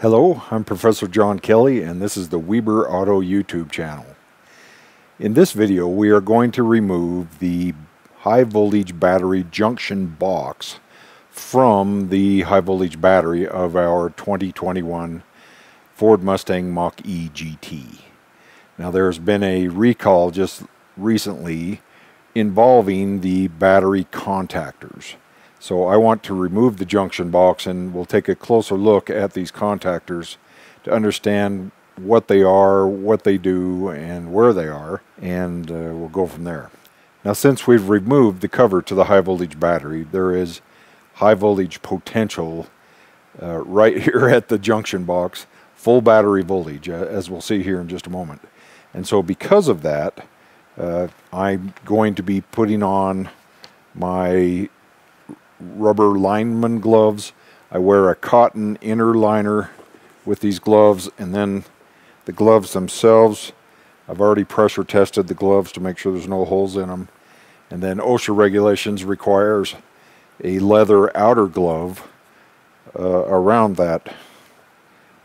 Hello, I'm Professor John Kelly and this is the Weber Auto YouTube channel. In this video we are going to remove the high voltage battery junction box from the high voltage battery of our 2021 Ford Mustang Mach-E GT. Now there's been a recall just recently involving the battery contactors. So I want to remove the junction box and we'll take a closer look at these contactors to understand what they are, what they do, and where they are, and uh, we'll go from there. Now since we've removed the cover to the high voltage battery, there is high voltage potential uh, right here at the junction box, full battery voltage, uh, as we'll see here in just a moment. And so because of that, uh, I'm going to be putting on my rubber lineman gloves. I wear a cotton inner liner with these gloves and then the gloves themselves. I've already pressure tested the gloves to make sure there's no holes in them and then OSHA regulations requires a leather outer glove uh, around that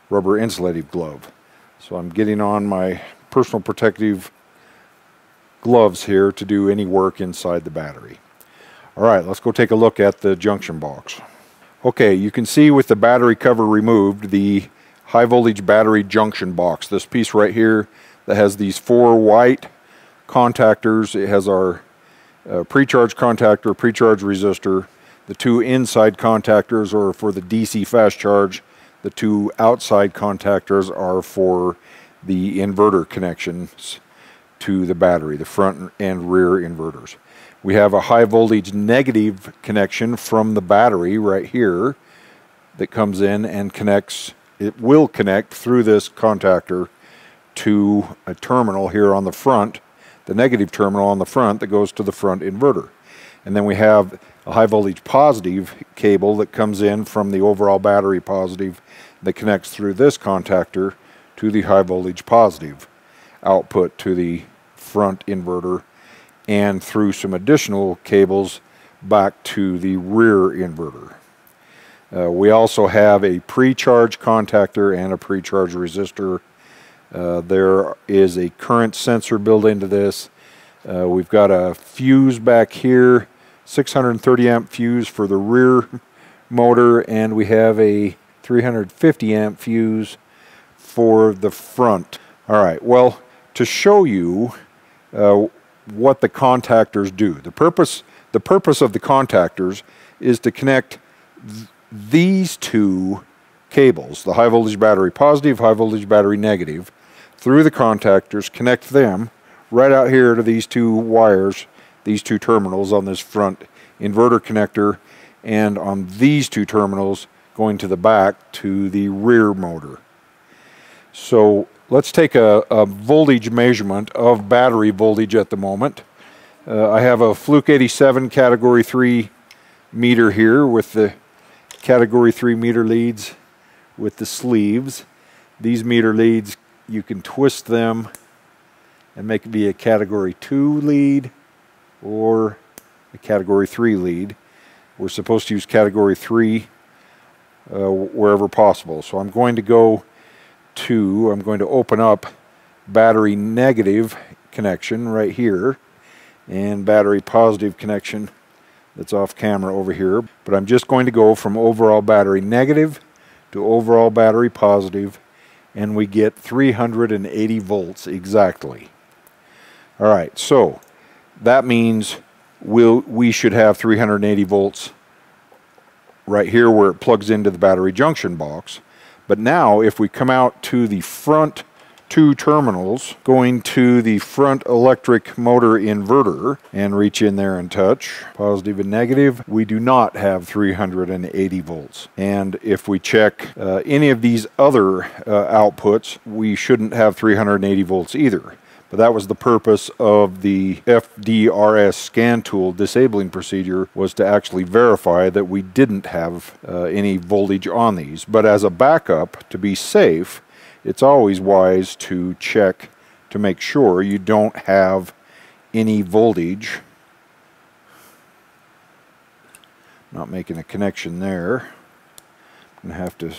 rubber insulative glove. So I'm getting on my personal protective gloves here to do any work inside the battery all right, let's go take a look at the junction box. Okay, you can see with the battery cover removed, the high voltage battery junction box. This piece right here that has these four white contactors. It has our uh, pre-charge contactor, pre-charge resistor. The two inside contactors are for the DC fast charge. The two outside contactors are for the inverter connections to the battery, the front and rear inverters. We have a high voltage negative connection from the battery right here that comes in and connects, it will connect through this contactor to a terminal here on the front, the negative terminal on the front that goes to the front inverter. And then we have a high voltage positive cable that comes in from the overall battery positive that connects through this contactor to the high voltage positive output to the front inverter and through some additional cables back to the rear inverter. Uh, we also have a pre-charge contactor and a pre-charge resistor. Uh, there is a current sensor built into this. Uh, we've got a fuse back here, 630 amp fuse for the rear motor, and we have a 350 amp fuse for the front. All right, well, to show you uh, what the contactors do. The purpose, the purpose of the contactors is to connect th these two cables, the high voltage battery positive, high voltage battery negative, through the contactors, connect them right out here to these two wires, these two terminals on this front inverter connector, and on these two terminals going to the back to the rear motor. So Let's take a, a, voltage measurement of battery voltage at the moment. Uh, I have a Fluke 87 category 3 meter here with the category 3 meter leads with the sleeves. These meter leads, you can twist them and make it be a category 2 lead or a category 3 lead. We're supposed to use category 3 uh, wherever possible. So I'm going to go to, I'm going to open up battery negative connection right here and battery positive connection that's off camera over here. But I'm just going to go from overall battery negative to overall battery positive and we get 380 volts exactly. All right, so that means we'll, we should have 380 volts right here where it plugs into the battery junction box. But now if we come out to the front two terminals going to the front electric motor inverter and reach in there and touch positive and negative we do not have 380 volts. And if we check uh, any of these other uh, outputs we shouldn't have 380 volts either but that was the purpose of the FDRS scan tool disabling procedure was to actually verify that we didn't have uh, any voltage on these. But as a backup, to be safe, it's always wise to check to make sure you don't have any voltage. Not making a connection there. I'm going to have to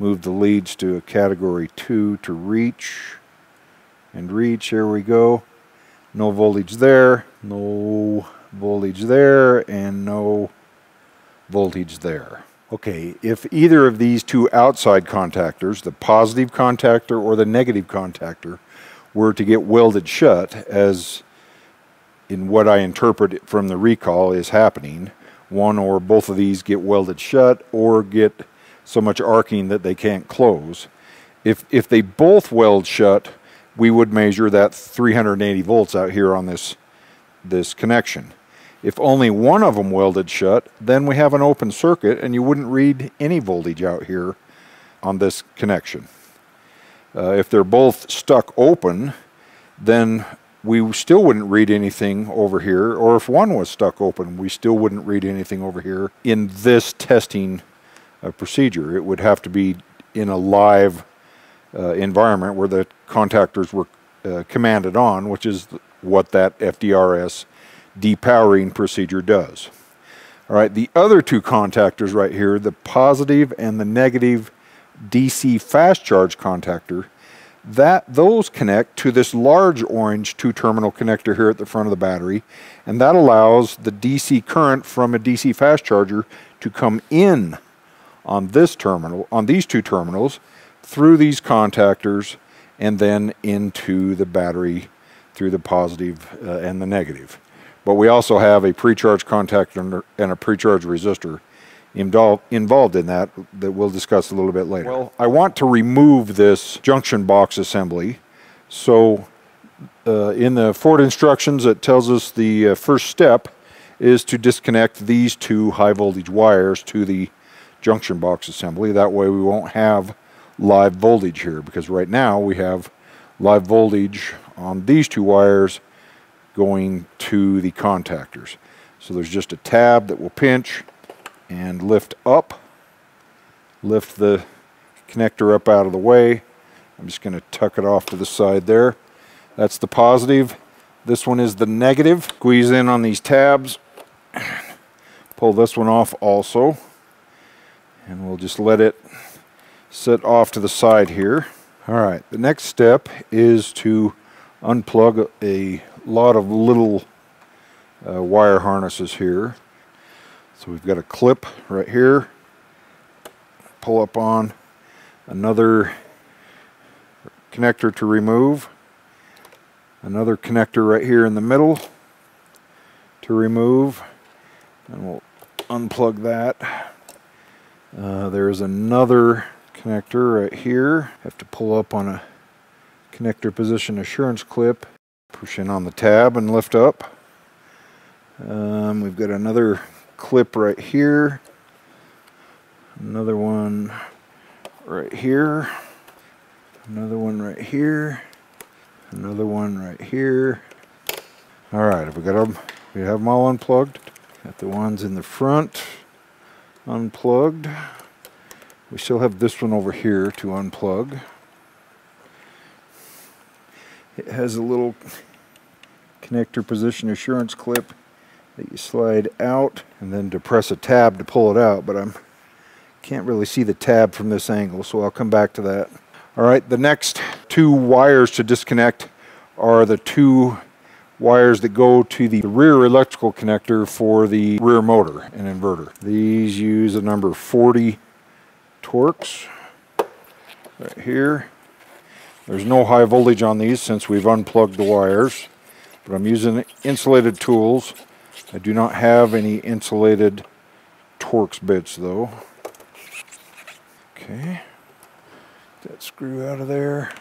Move the leads to a category 2 to reach. And reach, here we go. No voltage there, no voltage there, and no voltage there. Okay, if either of these two outside contactors, the positive contactor or the negative contactor, were to get welded shut, as in what I interpret from the recall is happening, one or both of these get welded shut or get so much arcing that they can't close. If, if they both weld shut, we would measure that 380 volts out here on this, this connection. If only one of them welded shut, then we have an open circuit and you wouldn't read any voltage out here on this connection. Uh, if they're both stuck open, then we still wouldn't read anything over here, or if one was stuck open, we still wouldn't read anything over here in this testing uh, procedure. It would have to be in a live uh, environment where the contactors were uh, commanded on, which is what that FDRS depowering procedure does. All right, the other two contactors right here, the positive and the negative DC fast charge contactor, that those connect to this large orange two terminal connector here at the front of the battery and that allows the DC current from a DC fast charger to come in on this terminal on these two terminals through these contactors and then into the battery through the positive, uh, and the negative. But we also have a pre-charge contactor and a pre-charge resistor involved in that that we'll discuss a little bit later. Well, I want to remove this junction box assembly. So uh, in the Ford instructions, it tells us the uh, first step is to disconnect these two high voltage wires to the junction box assembly. That way we won't have live voltage here because right now we have live voltage on these two wires going to the contactors. So there's just a tab that will pinch and lift up, lift the connector up out of the way. I'm just going to tuck it off to the side there. That's the positive. This one is the negative. Squeeze in on these tabs. Pull this one off also. And we'll just let it sit off to the side here. All right, the next step is to unplug a lot of little uh, wire harnesses here. So we've got a clip right here, pull up on another connector to remove, another connector right here in the middle to remove, and we'll unplug that. Uh, there's another connector right here. Have to pull up on a connector position assurance clip. Push in on the tab and lift up. Um, we've got another clip right here. Another one right here. Another one right here. Another one right here. All right, we got them. We have them all unplugged. Got the ones in the front unplugged. We still have this one over here to unplug. It has a little connector position assurance clip that you slide out and then to press a tab to pull it out, but I can't really see the tab from this angle, so I'll come back to that. All right, the next two wires to disconnect are the two wires that go to the rear electrical connector for the rear motor and inverter. These use a number 40 Torx right here. There's no high voltage on these since we've unplugged the wires, but I'm using insulated tools. I do not have any insulated Torx bits though. Okay, get that screw out of there.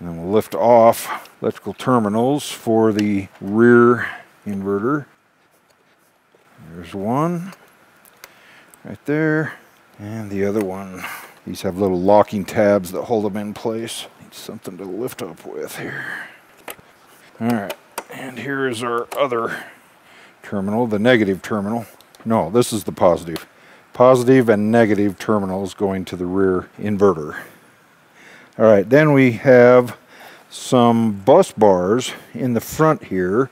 And then we'll lift off electrical terminals for the rear inverter. There's one right there. And the other one, these have little locking tabs that hold them in place. Need something to lift up with here. All right, and here is our other terminal, the negative terminal. No, this is the positive. Positive and negative terminals going to the rear inverter. All right, then we have some bus bars in the front here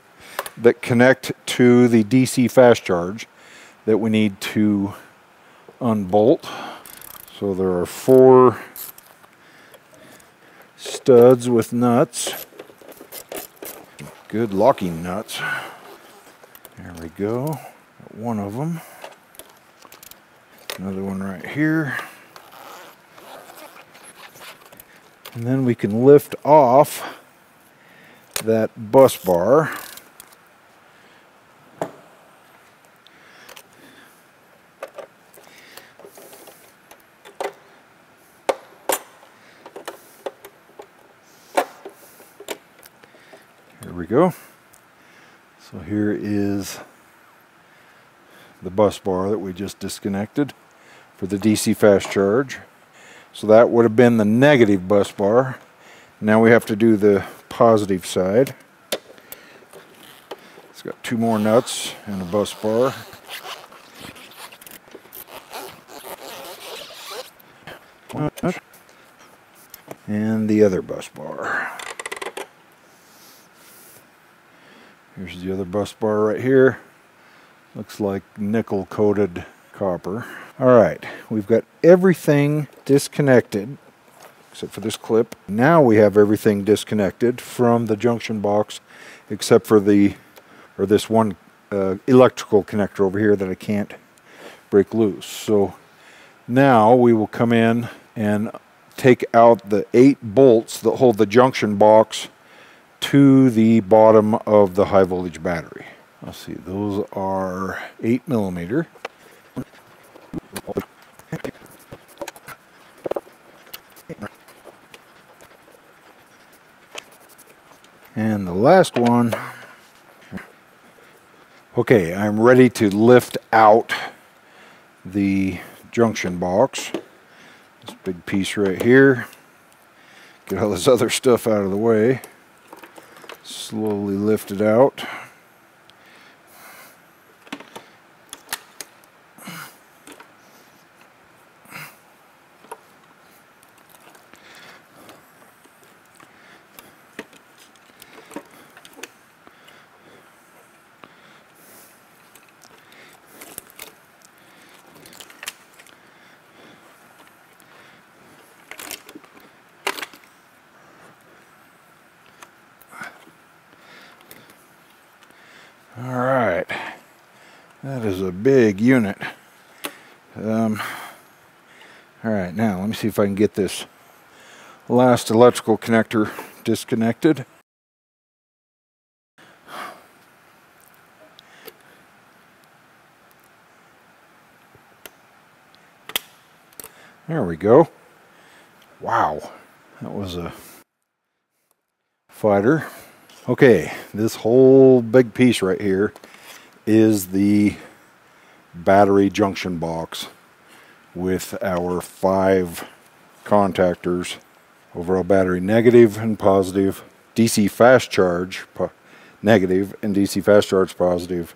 that connect to the DC fast charge that we need to unbolt. So there are four studs with nuts. Good locking nuts. There we go. Got one of them. Another one right here. And then we can lift off that bus bar. Here we go. So here is the bus bar that we just disconnected for the DC fast charge. So that would have been the negative bus bar. Now we have to do the positive side. It's got two more nuts and a bus bar. And the other bus bar. Here's the other bus bar right here. Looks like nickel coated copper. All right, we've got everything disconnected except for this clip. Now we have everything disconnected from the junction box except for the, or this one uh, electrical connector over here that I can't break loose. So now we will come in and take out the eight bolts that hold the junction box to the bottom of the high voltage battery. Let's see, those are 8 millimeter. And the last one, okay, I'm ready to lift out the junction box. This big piece right here. Get all this other stuff out of the way slowly lift it out. All right, that is a big unit. Um, all right, now let me see if I can get this last electrical connector disconnected. There we go. Wow, that was a fighter. Okay, this whole big piece right here is the battery junction box with our five contactors overall battery negative and positive DC fast charge negative and DC fast charge positive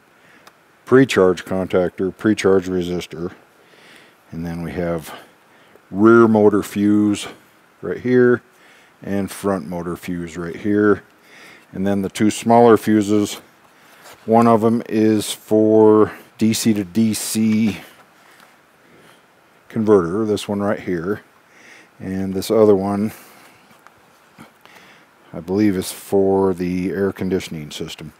pre-charge contactor pre-charge resistor and then we have rear motor fuse right here and front motor fuse right here. And then the two smaller fuses, one of them is for DC to DC converter, this one right here. And this other one, I believe is for the air conditioning system.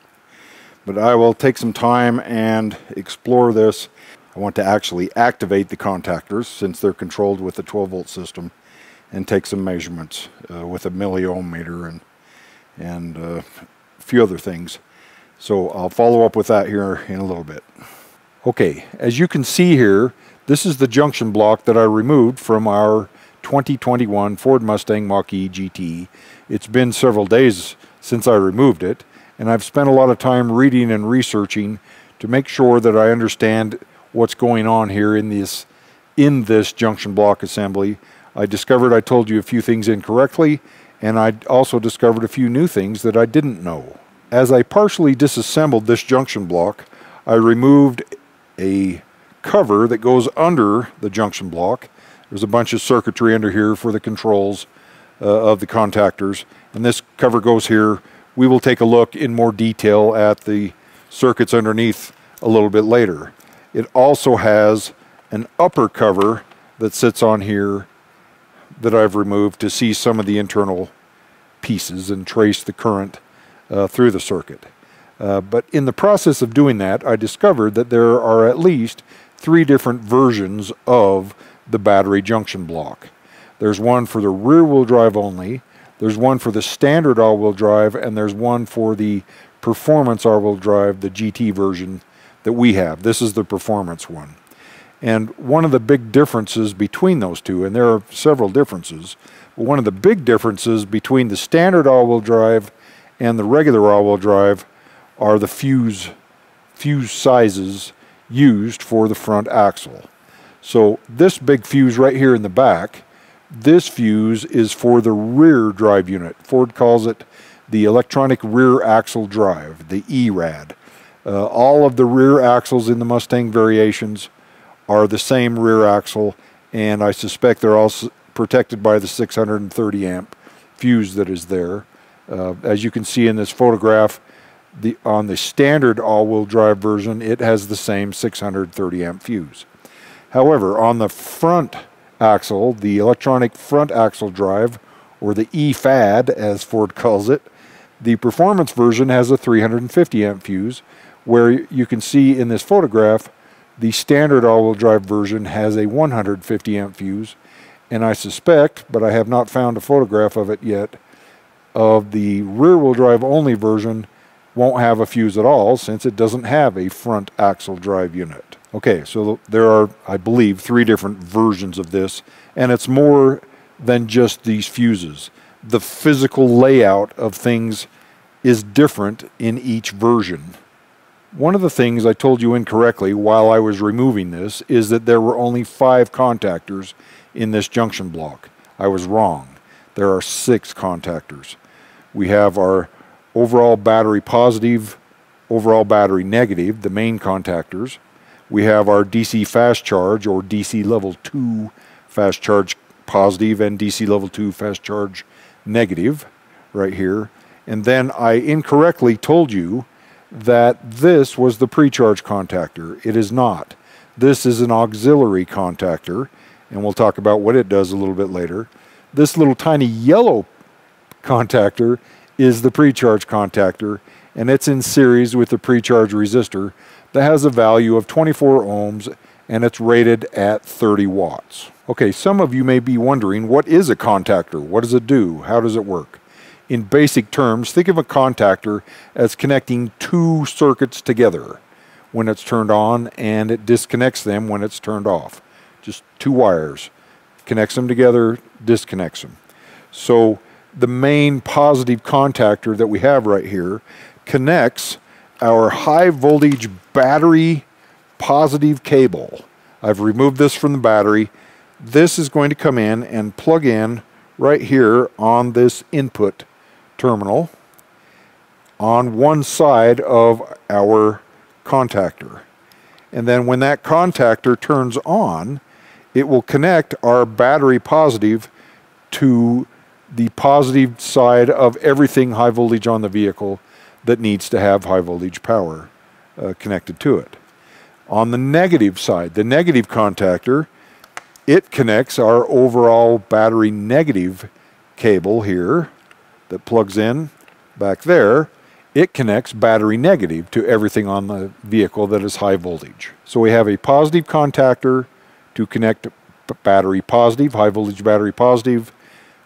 But I will take some time and explore this. I want to actually activate the contactors since they're controlled with the 12 volt system and take some measurements uh, with a milliohm meter and and uh, a few other things. So I'll follow up with that here in a little bit. Okay, as you can see here, this is the junction block that I removed from our 2021 Ford Mustang Mach-E GT. It's been several days since I removed it, and I've spent a lot of time reading and researching to make sure that I understand what's going on here in this in this junction block assembly. I discovered I told you a few things incorrectly, and I also discovered a few new things that I didn't know. As I partially disassembled this junction block, I removed a cover that goes under the junction block. There's a bunch of circuitry under here for the controls uh, of the contactors, and this cover goes here. We will take a look in more detail at the circuits underneath a little bit later. It also has an upper cover that sits on here that I've removed to see some of the internal pieces and trace the current uh, through the circuit. Uh, but in the process of doing that, I discovered that there are at least three different versions of the battery junction block. There's one for the rear wheel drive only, there's one for the standard all wheel drive, and there's one for the performance all wheel drive, the GT version that we have. This is the performance one. And one of the big differences between those two, and there are several differences, but one of the big differences between the standard all wheel drive and the regular all wheel drive are the fuse, fuse sizes used for the front axle. So this big fuse right here in the back, this fuse is for the rear drive unit. Ford calls it the electronic rear axle drive, the ERAD. Uh, all of the rear axles in the Mustang variations are the same rear axle, and I suspect they're all protected by the 630 amp fuse that is there. Uh, as you can see in this photograph, the, on the standard all-wheel drive version, it has the same 630 amp fuse. However, on the front axle, the electronic front axle drive, or the EFAD as Ford calls it, the performance version has a 350 amp fuse, where you can see in this photograph, the standard all-wheel drive version has a 150 amp fuse, and I suspect, but I have not found a photograph of it yet, of the rear-wheel drive only version won't have a fuse at all since it doesn't have a front axle drive unit. Okay, so there are, I believe, three different versions of this, and it's more than just these fuses. The physical layout of things is different in each version. One of the things I told you incorrectly while I was removing this is that there were only five contactors in this junction block. I was wrong. There are six contactors. We have our overall battery positive, overall battery negative, the main contactors. We have our DC fast charge or DC level 2 fast charge positive and DC level 2 fast charge negative right here. And then I incorrectly told you that this was the pre-charge contactor. It is not. This is an auxiliary contactor, and we'll talk about what it does a little bit later. This little tiny yellow contactor is the pre-charge contactor, and it's in series with the pre-charge resistor that has a value of 24 ohms and it's rated at 30 watts. Okay, some of you may be wondering, what is a contactor? What does it do? How does it work? In basic terms, think of a contactor as connecting two circuits together when it's turned on and it disconnects them when it's turned off. Just two wires. Connects them together, disconnects them. So the main positive contactor that we have right here connects our high voltage battery positive cable. I've removed this from the battery. This is going to come in and plug in right here on this input terminal on one side of our contactor. And then when that contactor turns on, it will connect our battery positive to the positive side of everything high voltage on the vehicle that needs to have high voltage power uh, connected to it. On the negative side, the negative contactor, it connects our overall battery negative cable here that plugs in back there. It connects battery negative to everything on the vehicle that is high voltage. So we have a positive contactor to connect battery positive, high voltage battery positive,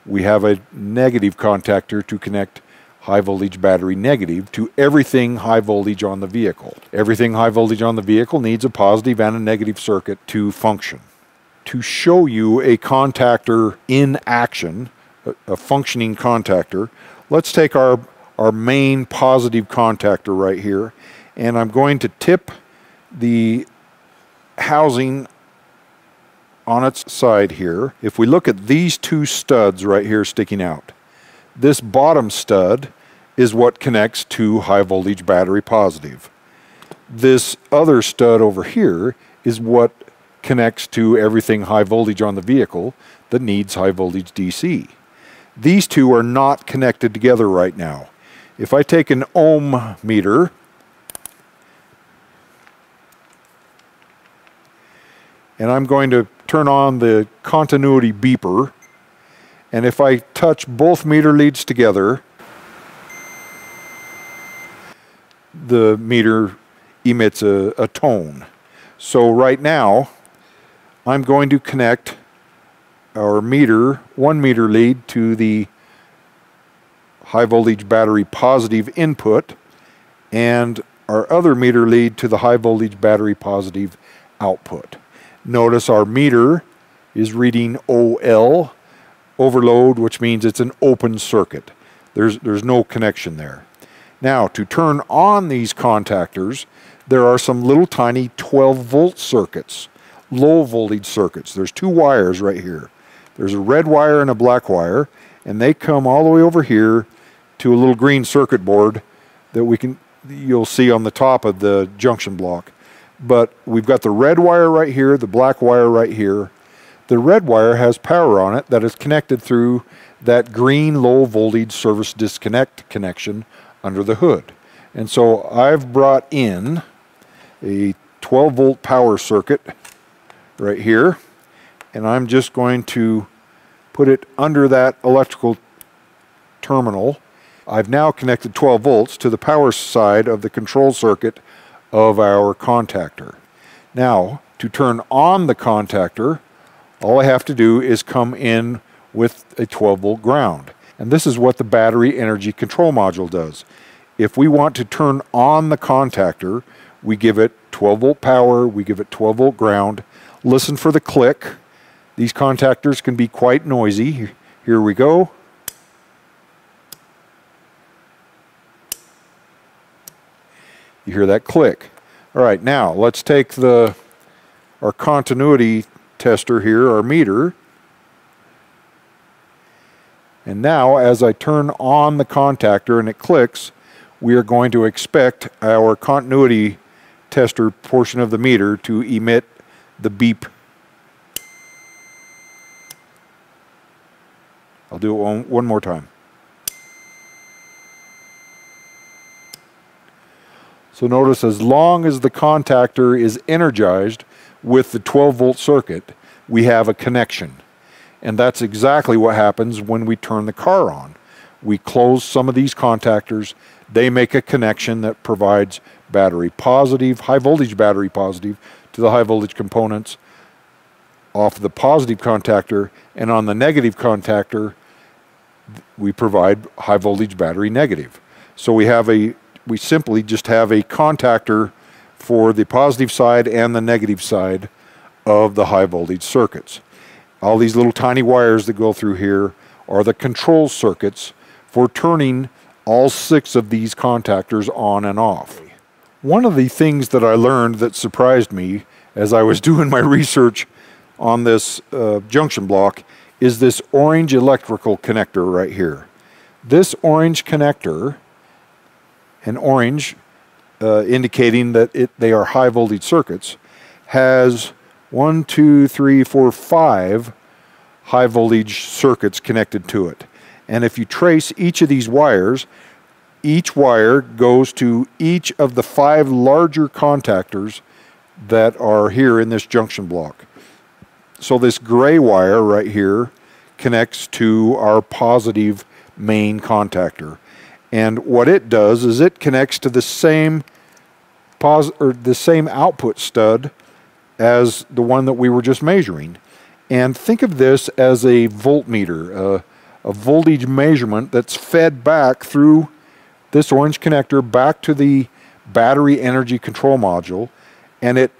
we have a negative contactor to connect high voltage battery negative to everything high voltage on the vehicle. Everything high voltage on the vehicle needs a positive and a negative circuit to function. To show you a contactor in action, a, functioning contactor, let's take our, our main positive contactor right here and I'm going to tip the housing on its side here, if we look at these two studs right here sticking out, this bottom stud is what connects to high voltage battery positive. This other stud over here is what connects to everything high voltage on the vehicle that needs high voltage DC. These two are not connected together right now. If I take an ohm meter and I'm going to turn on the continuity beeper And if I touch both meter leads together, the meter emits a, a tone. So right now, I'm going to connect our meter, one meter lead to the high voltage battery positive input and our other meter lead to the high voltage battery positive output. Notice our meter is reading OL, overload, which means it's an open circuit. There's, there's no connection there. Now, to turn on these contactors, there are some little tiny 12 volt circuits, low voltage circuits. There's two wires right here. There's a red wire and a black wire, and they come all the way over here to a little green circuit board that we can you'll see on the top of the junction block. But we've got the red wire right here, the black wire right here. The red wire has power on it that is connected through that green low voltage service disconnect connection under the hood. And so I've brought in a 12 volt power circuit right here and I'm just going to put it under that electrical terminal. I've now connected 12 volts to the power side of the control circuit of our contactor. Now, to turn on the contactor, all I have to do is come in with a 12 volt ground. And this is what the battery energy control module does. If we want to turn on the contactor, we give it 12 volt power, we give it 12 volt ground. Listen for the click. These contactors can be quite noisy. Here we go. You hear that click. All right, now let's take the our continuity tester here, our meter. And now as I turn on the contactor and it clicks, we are going to expect our continuity tester portion of the meter to emit the beep. I'll do it one, one more time. So notice as long as the contactor is energized with the 12 volt circuit, we have a connection. And that's exactly what happens when we turn the car on. We close some of these contactors they make a connection that provides battery positive, high voltage battery positive to the high voltage components off the positive contactor and on the negative contactor we provide high voltage battery negative. So we have a we simply just have a contactor for the positive side and the negative side of the high voltage circuits. All these little tiny wires that go through here are the control circuits for turning all six of these contactors on and off. One of the things that I learned that surprised me as I was doing my research on this uh, junction block is this orange electrical connector right here. This orange connector, an orange uh, indicating that it, they are high voltage circuits, has one, two, three, four, five high voltage circuits connected to it. And if you trace each of these wires, each wire goes to each of the five larger contactors that are here in this junction block. So this gray wire right here connects to our positive main contactor. And what it does is it connects to the same pos or the same output stud as the one that we were just measuring. And think of this as a voltmeter, uh, a voltage measurement that's fed back through this orange connector back to the battery energy control module and it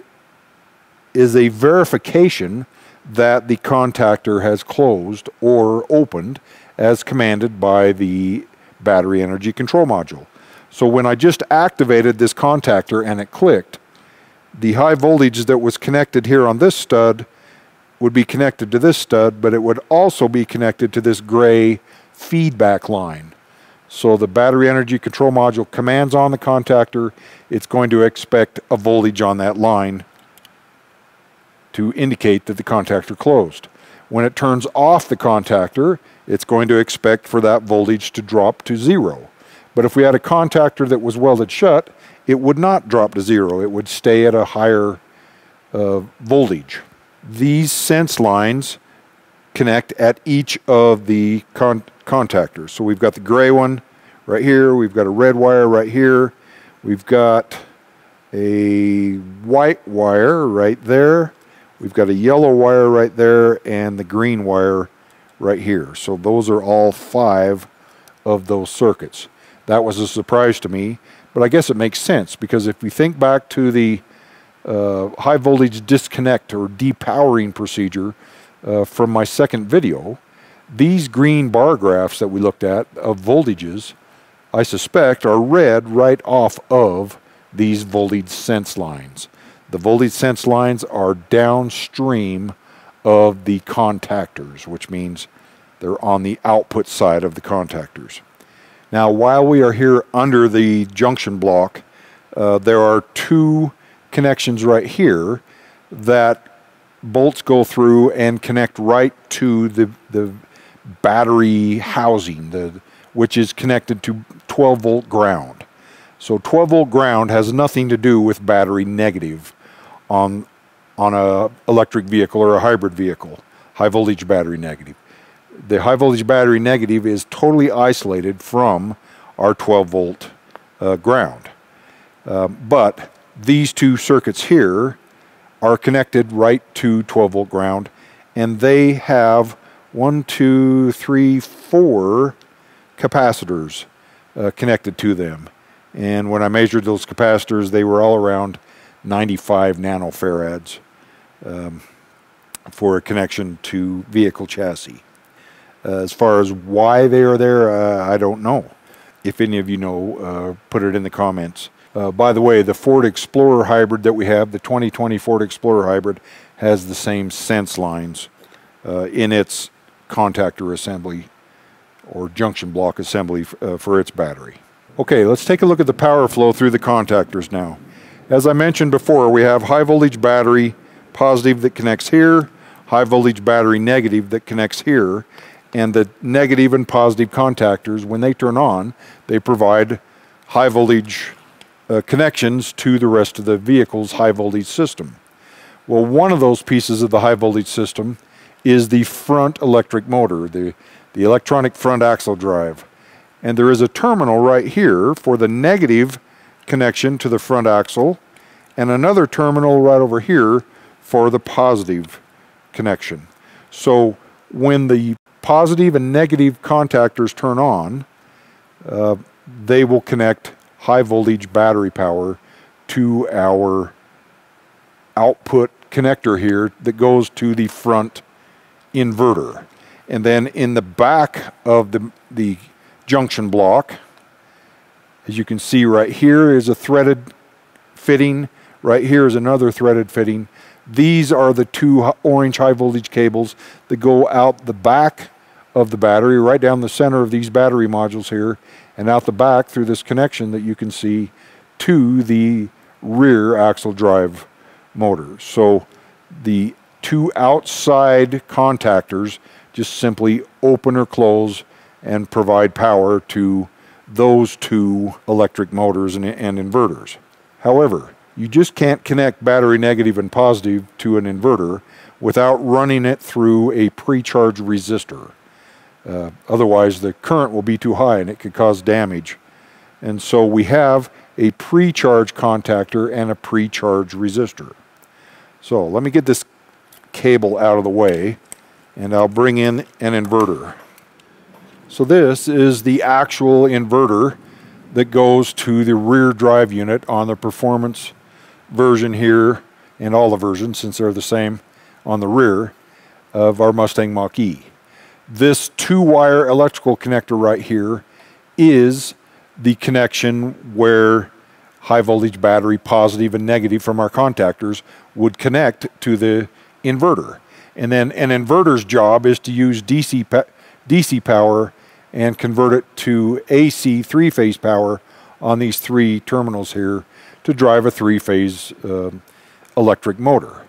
is a verification that the contactor has closed or opened as commanded by the battery energy control module. So when I just activated this contactor and it clicked, the high voltage that was connected here on this stud would be connected to this stud, but it would also be connected to this gray feedback line. So the battery energy control module commands on the contactor, it's going to expect a voltage on that line to indicate that the contactor closed. When it turns off the contactor, it's going to expect for that voltage to drop to zero. But if we had a contactor that was welded shut, it would not drop to zero. It would stay at a higher uh, voltage. These sense lines connect at each of the con contactors. So we've got the gray one right here, we've got a red wire right here, we've got a white wire right there, we've got a yellow wire right there, and the green wire right here. So those are all five of those circuits. That was a surprise to me, but I guess it makes sense because if we think back to the uh, high voltage disconnect or depowering procedure uh, from my second video, these green bar graphs that we looked at of voltages, I suspect are read right off of these voltage sense lines. The voltage sense lines are downstream of the contactors, which means they're on the output side of the contactors. Now, while we are here under the junction block, uh, there are two connections right here that bolts go through and connect right to the, the battery housing, the, which is connected to 12 volt ground. So 12 volt ground has nothing to do with battery negative on, on a electric vehicle or a hybrid vehicle, high voltage battery negative. The high voltage battery negative is totally isolated from our 12 volt uh, ground. Uh, but these two circuits here are connected right to 12 volt ground and they have one, two, three, four capacitors uh, connected to them. And when I measured those capacitors, they were all around 95 nanofarads um, for a connection to vehicle chassis. Uh, as far as why they are there, uh, I don't know. If any of you know, uh, put it in the comments. Uh, by the way, the Ford Explorer hybrid that we have, the 2020 Ford Explorer hybrid, has the same sense lines uh, in its contactor assembly or junction block assembly uh, for its battery. Okay, let's take a look at the power flow through the contactors now. As I mentioned before, we have high voltage battery positive that connects here, high voltage battery negative that connects here, and the negative and positive contactors, when they turn on, they provide high voltage uh, connections to the rest of the vehicle's high voltage system. Well, one of those pieces of the high voltage system is the front electric motor, the, the electronic front axle drive. And there is a terminal right here for the negative connection to the front axle and another terminal right over here for the positive connection. So when the positive and negative contactors turn on, uh, they will connect high voltage battery power to our output connector here that goes to the front inverter. And then in the back of the, the junction block, as you can see right here is a threaded fitting. Right here is another threaded fitting. These are the two orange high voltage cables that go out the back of the battery, right down the center of these battery modules here, and out the back through this connection that you can see to the rear axle drive motor. So the two outside contactors just simply open or close and provide power to those two electric motors and, and inverters. However, you just can't connect battery negative and positive to an inverter without running it through a pre-charge resistor. Uh, otherwise, the current will be too high and it could cause damage. And so we have a pre-charge contactor and a pre-charge resistor. So let me get this cable out of the way and I'll bring in an inverter. So this is the actual inverter that goes to the rear drive unit on the performance version here and all the versions since they're the same on the rear of our Mustang Mach-E. This two-wire electrical connector right here is the connection where high voltage battery positive and negative from our contactors would connect to the inverter. And then an inverter's job is to use DC, DC power and convert it to AC three-phase power on these three terminals here to drive a three-phase uh, electric motor.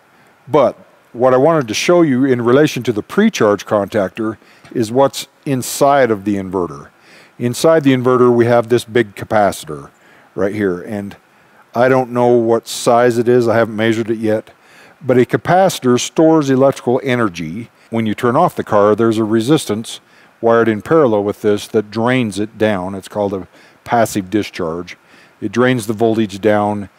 But what I wanted to show you in relation to the pre-charge contactor is what's inside of the inverter. Inside the inverter we have this big capacitor right here and I don't know what size it is, I haven't measured it yet, but a capacitor stores electrical energy when you turn off the car, there's a resistance wired in parallel with this that drains it down. It's called a passive discharge. It drains the voltage down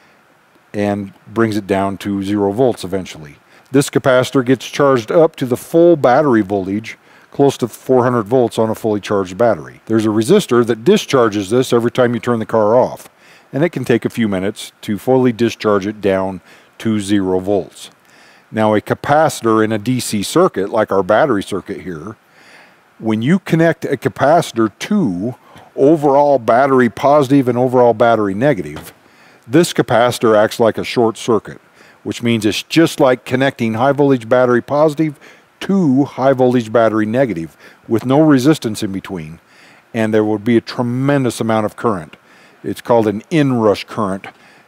and brings it down to zero volts eventually. This capacitor gets charged up to the full battery voltage, close to 400 volts on a fully charged battery. There's a resistor that discharges this every time you turn the car off, and it can take a few minutes to fully discharge it down to zero volts. Now a capacitor in a DC circuit, like our battery circuit here, when you connect a capacitor to overall battery positive and overall battery negative, this capacitor acts like a short circuit which means it's just like connecting high voltage battery positive to high voltage battery negative with no resistance in between. And there would be a tremendous amount of current. It's called an inrush current,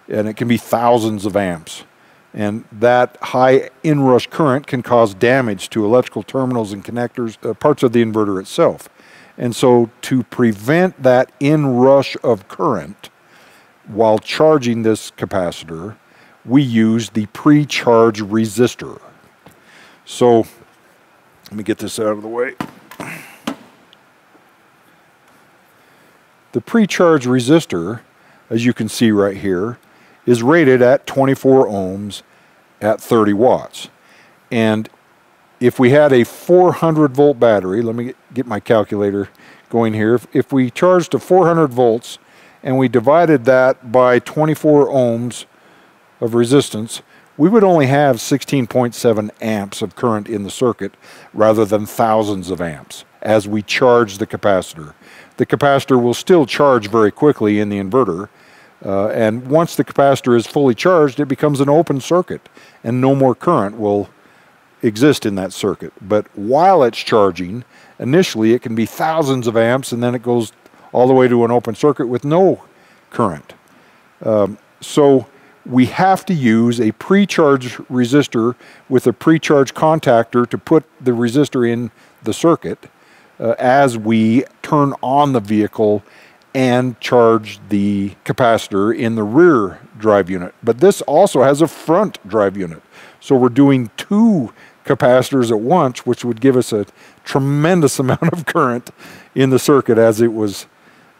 and it can be thousands of amps. And that high inrush current can cause damage to electrical terminals and connectors, uh, parts of the inverter itself. And so, to prevent that inrush of current while charging this capacitor, we use the pre-charge resistor. So let me get this out of the way. The pre-charge resistor, as you can see right here, is rated at 24 ohms at 30 watts. And if we had a 400 volt battery, let me get my calculator going here. If, if we charged to 400 volts and we divided that by 24 ohms of resistance, we would only have 16.7 amps of current in the circuit rather than thousands of amps as we charge the capacitor. The capacitor will still charge very quickly in the inverter, uh, and once the capacitor is fully charged, it becomes an open circuit, and no more current will exist in that circuit. But while it's charging, initially it can be thousands of amps, and then it goes all the way to an open circuit with no current. Um, so we have to use a pre-charge resistor with a pre-charge contactor to put the resistor in the circuit uh, as we turn on the vehicle and charge the capacitor in the rear drive unit. But this also has a front drive unit. So we're doing two capacitors at once, which would give us a tremendous amount of current in the circuit as it was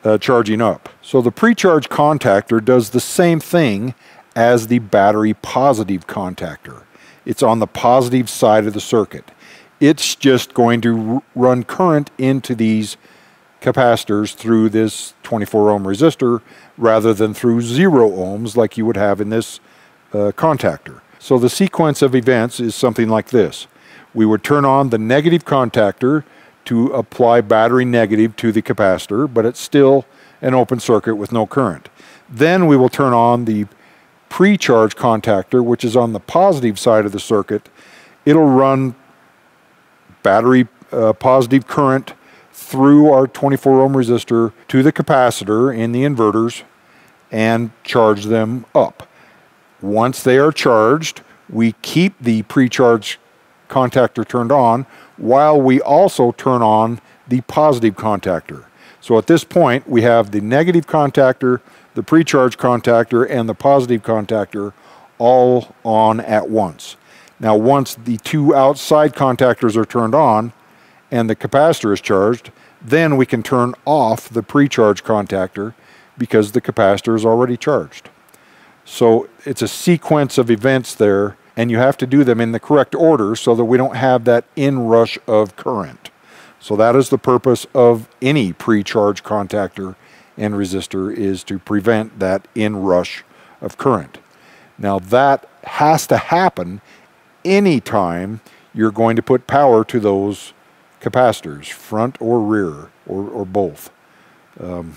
uh, charging up. So the pre-charge contactor does the same thing as the battery positive contactor. It's on the positive side of the circuit. It's just going to run current into these capacitors through this 24 ohm resistor rather than through zero ohms like you would have in this uh, contactor. So the sequence of events is something like this. We would turn on the negative contactor to apply battery negative to the capacitor, but it's still an open circuit with no current. Then we will turn on the pre-charge contactor, which is on the positive side of the circuit, it'll run battery uh, positive current through our 24 ohm resistor to the capacitor in the inverters and charge them up. Once they are charged, we keep the pre-charge contactor turned on while we also turn on the positive contactor. So at this point, we have the negative contactor the pre-charge contactor and the positive contactor all on at once. Now once the two outside contactors are turned on and the capacitor is charged, then we can turn off the pre-charge contactor because the capacitor is already charged. So it's a sequence of events there and you have to do them in the correct order so that we don't have that inrush of current. So that is the purpose of any pre-charge contactor and resistor is to prevent that inrush of current. Now that has to happen anytime you're going to put power to those capacitors, front or rear, or, or both. Um,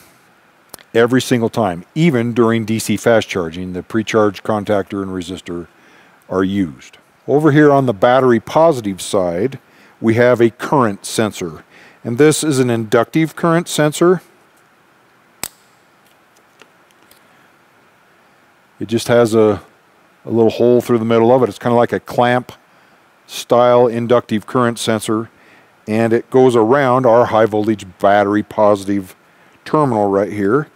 every single time, even during DC fast charging, the pre-charge contactor and resistor are used. Over here on the battery positive side, we have a current sensor. And this is an inductive current sensor. It just has a, a little hole through the middle of it. It's kind of like a clamp style inductive current sensor and it goes around our high voltage battery positive terminal right here.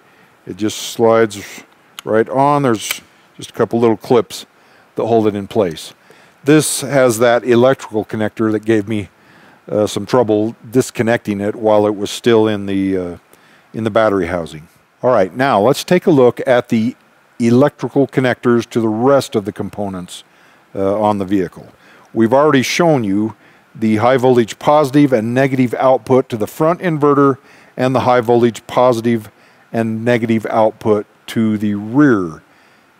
It just slides right on. There's just a couple little clips that hold it in place. This has that electrical connector that gave me uh, some trouble disconnecting it while it was still in the, uh, in the battery housing. All right, now let's take a look at the electrical connectors to the rest of the components uh, on the vehicle. We've already shown you the high voltage positive and negative output to the front inverter and the high voltage positive and negative output to the rear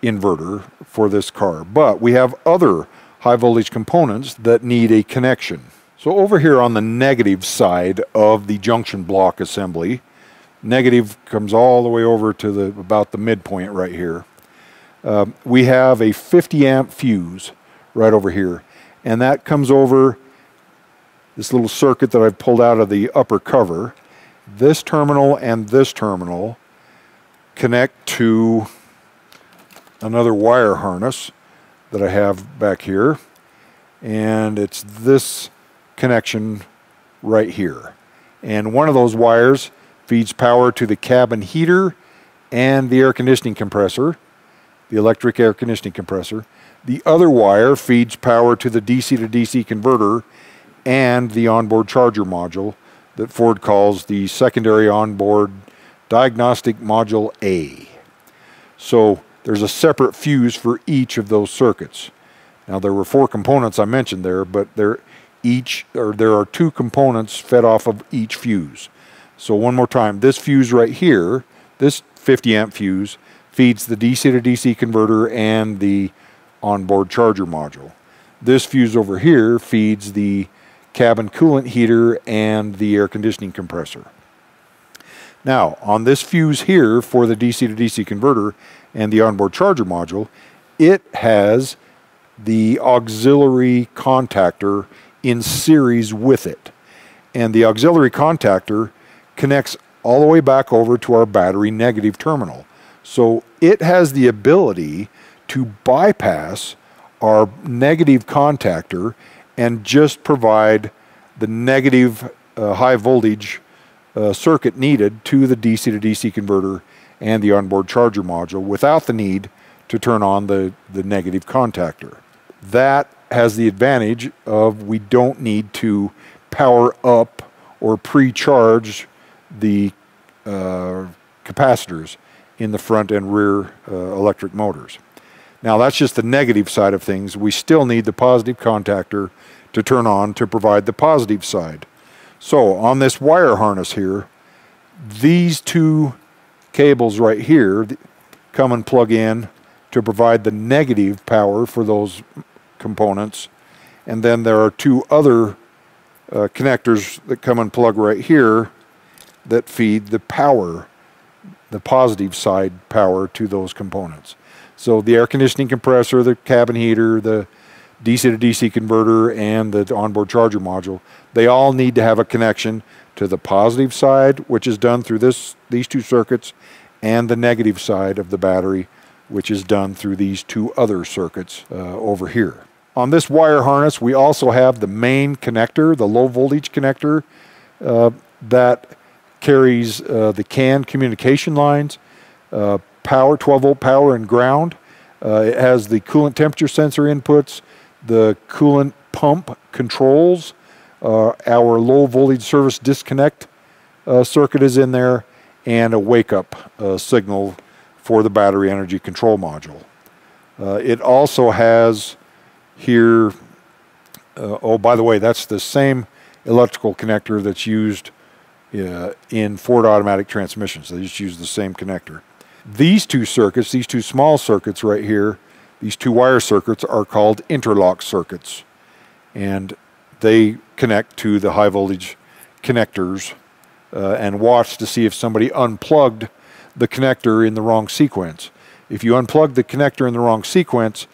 inverter for this car. But we have other high voltage components that need a connection. So over here on the negative side of the junction block assembly, negative comes all the way over to the about the midpoint right here. Um, we have a 50 amp fuse right over here and that comes over this little circuit that I've pulled out of the upper cover. This terminal and this terminal connect to another wire harness that I have back here. And it's this connection right here. And one of those wires feeds power to the cabin heater and the air conditioning compressor the electric air conditioning compressor. The other wire feeds power to the DC to DC converter and the onboard charger module that Ford calls the secondary onboard diagnostic module A. So there's a separate fuse for each of those circuits. Now there were four components I mentioned there, but there each or there are two components fed off of each fuse. So one more time, this fuse right here, this 50 amp fuse feeds the DC to DC converter and the onboard charger module. This fuse over here feeds the cabin coolant heater and the air conditioning compressor. Now, on this fuse here for the DC to DC converter and the onboard charger module, it has the auxiliary contactor in series with it. And the auxiliary contactor connects all the way back over to our battery negative terminal. So it has the ability to bypass our negative contactor and just provide the negative uh, high voltage uh, circuit needed to the DC to DC converter and the onboard charger module without the need to turn on the, the negative contactor. That has the advantage of we don't need to power up or pre-charge the uh, capacitors in the front and rear uh, electric motors. Now that's just the negative side of things. We still need the positive contactor to turn on to provide the positive side. So on this wire harness here, these two cables right here come and plug in to provide the negative power for those components. And then there are two other uh, connectors that come and plug right here that feed the power, the positive side power to those components. So the air conditioning compressor, the cabin heater, the DC to DC converter, and the onboard charger module, they all need to have a connection to the positive side, which is done through this these two circuits, and the negative side of the battery, which is done through these two other circuits uh, over here. On this wire harness, we also have the main connector, the low voltage connector, uh, that carries uh, the CAN communication lines, uh, power, 12 volt power and ground. Uh, it has the coolant temperature sensor inputs, the coolant pump controls, uh, our low voltage service disconnect uh, circuit is in there, and a wake up uh, signal for the battery energy control module. Uh, it also has here, uh, oh, by the way, that's the same electrical connector that's used in Ford automatic transmissions. They just use the same connector. These two circuits, these two small circuits right here, these two wire circuits are called interlock circuits. And they connect to the high voltage connectors uh, and watch to see if somebody unplugged the connector in the wrong sequence. If you unplug the connector in the wrong sequence,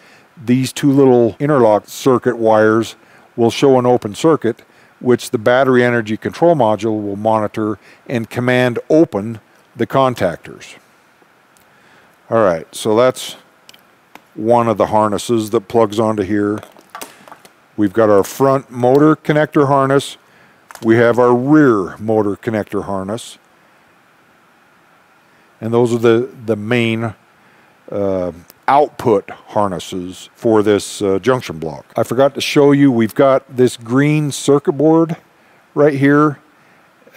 these two little interlock circuit wires will show an open circuit, which the battery energy control module will monitor and command open the contactors. All right, so that's one of the harnesses that plugs onto here. We've got our front motor connector harness. We have our rear motor connector harness. And those are the, the main uh, output harnesses for this uh, junction block. I forgot to show you, we've got this green circuit board right here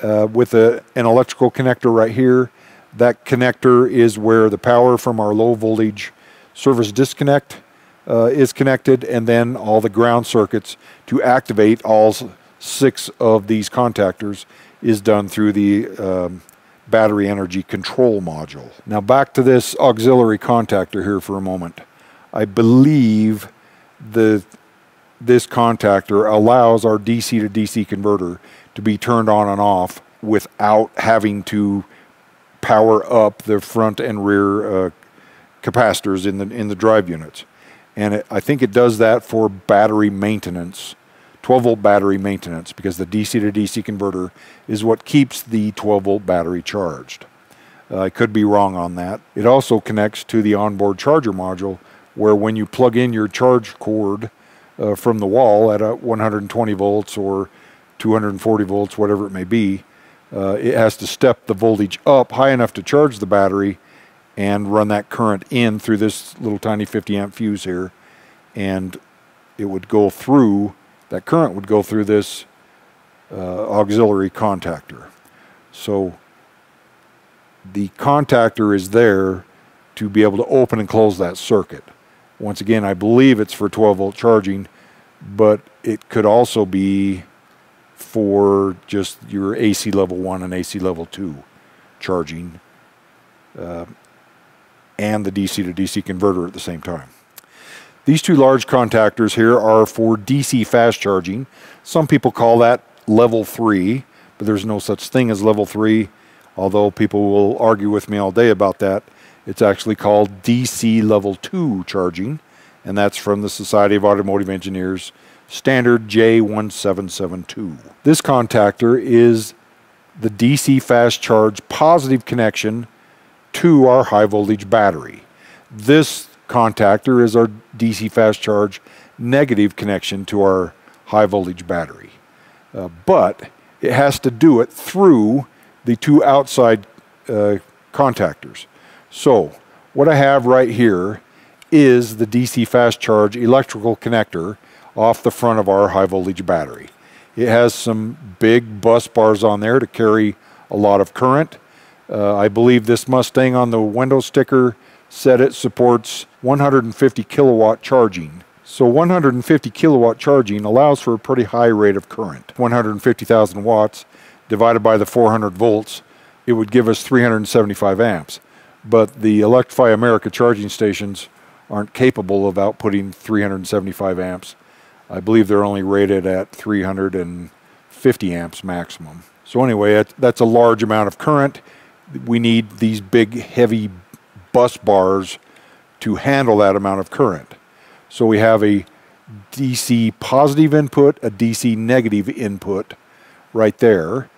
uh, with a, an electrical connector right here. That connector is where the power from our low voltage service disconnect uh, is connected and then all the ground circuits to activate all six of these contactors is done through the um, battery energy control module. Now back to this auxiliary contactor here for a moment. I believe the this contactor allows our DC to DC converter to be turned on and off without having to power up the front and rear uh, capacitors in the in the drive units. And it, I think it does that for battery maintenance 12 volt battery maintenance because the DC to DC converter is what keeps the 12 volt battery charged. Uh, I could be wrong on that. It also connects to the onboard charger module where when you plug in your charge cord uh, from the wall at a 120 volts or 240 volts, whatever it may be, uh, it has to step the voltage up high enough to charge the battery and run that current in through this little tiny 50 amp fuse here and it would go through that current would go through this uh, auxiliary contactor. So the contactor is there to be able to open and close that circuit. Once again, I believe it's for 12 volt charging, but it could also be for just your AC level 1 and AC level 2 charging uh, and the DC to DC converter at the same time. These two large contactors here are for DC fast charging. Some people call that level 3, but there's no such thing as level 3, although people will argue with me all day about that. It's actually called DC level 2 charging, and that's from the Society of Automotive Engineers standard J1772. This contactor is the DC fast charge positive connection to our high voltage battery. This contactor is our DC fast charge negative connection to our high voltage battery. Uh, but it has to do it through the two outside uh, contactors. So what I have right here is the DC fast charge electrical connector off the front of our high voltage battery. It has some big bus bars on there to carry a lot of current. Uh, I believe this Mustang on the window sticker said it supports 150 kilowatt charging. So 150 kilowatt charging allows for a pretty high rate of current. 150,000 watts divided by the 400 volts, it would give us 375 amps. But the Electrify America charging stations aren't capable of outputting 375 amps. I believe they're only rated at 350 amps maximum. So anyway, that's a large amount of current. We need these big, heavy bus bars to handle that amount of current. So we have a DC positive input, a DC negative input right there.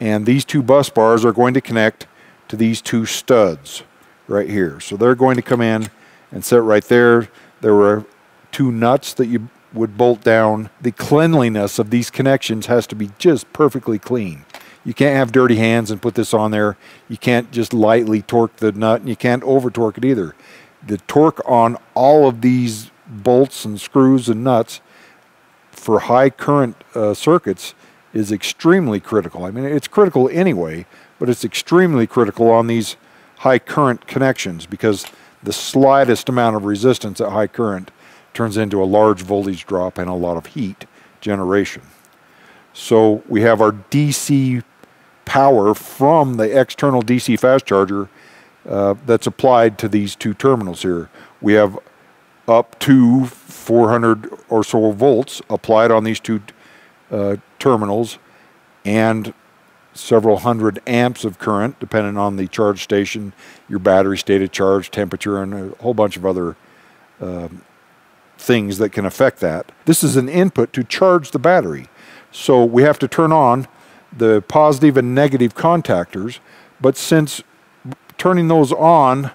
And these two bus bars are going to connect to these two studs right here. So they're going to come in and sit right there. There were two nuts that you would bolt down. The cleanliness of these connections has to be just perfectly clean. You can't have dirty hands and put this on there. You can't just lightly torque the nut, and you can't over torque it either. The torque on all of these bolts and screws and nuts for high current uh, circuits is extremely critical. I mean, it's critical anyway, but it's extremely critical on these high current connections because the slightest amount of resistance at high current turns into a large voltage drop and a lot of heat generation. So we have our DC power from the external DC fast charger uh, that's applied to these two terminals here. We have up to 400 or so volts applied on these two uh, terminals and several hundred amps of current depending on the charge station, your battery state of charge, temperature, and a whole bunch of other uh, things that can affect that. This is an input to charge the battery. So we have to turn on the positive and negative contactors, but since turning those on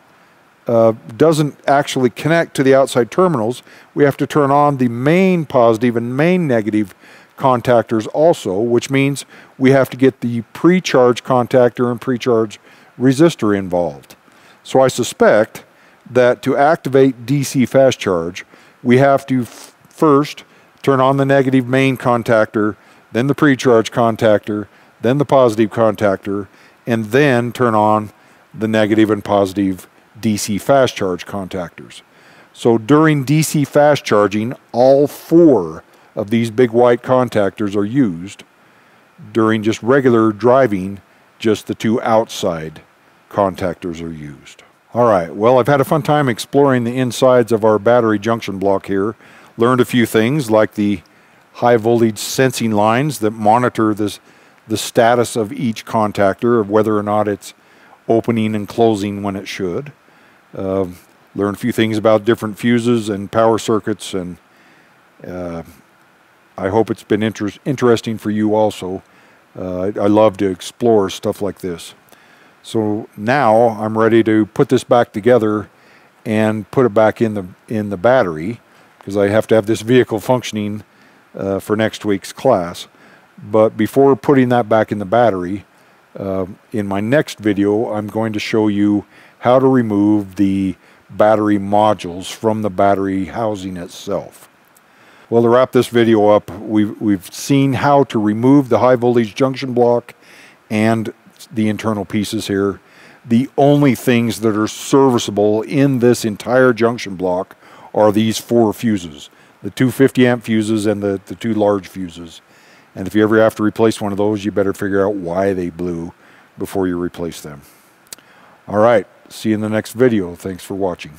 uh, doesn't actually connect to the outside terminals, we have to turn on the main positive and main negative contactors also, which means we have to get the pre-charge contactor and pre-charge resistor involved. So I suspect that to activate DC fast charge, we have to first turn on the negative main contactor then the pre-charge contactor, then the positive contactor, and then turn on the negative and positive DC fast charge contactors. So during DC fast charging, all four of these big white contactors are used. During just regular driving, just the two outside contactors are used. All right, well, I've had a fun time exploring the insides of our battery junction block here. Learned a few things like the high voltage sensing lines that monitor this, the status of each contactor, of whether or not it's opening and closing when it should. Uh, learned a few things about different fuses and power circuits, and uh, I hope it's been inter interesting for you also. Uh, I, I love to explore stuff like this. So now I'm ready to put this back together and put it back in the in the battery because I have to have this vehicle functioning uh, for next week's class. But before putting that back in the battery, uh, in my next video, I'm going to show you how to remove the battery modules from the battery housing itself. Well, to wrap this video up, we've, we've seen how to remove the high voltage junction block and the internal pieces here. The only things that are serviceable in this entire junction block are these four fuses. The two 50 amp fuses and the, the two large fuses. And if you ever have to replace one of those, you better figure out why they blew before you replace them. All right, see you in the next video. Thanks for watching.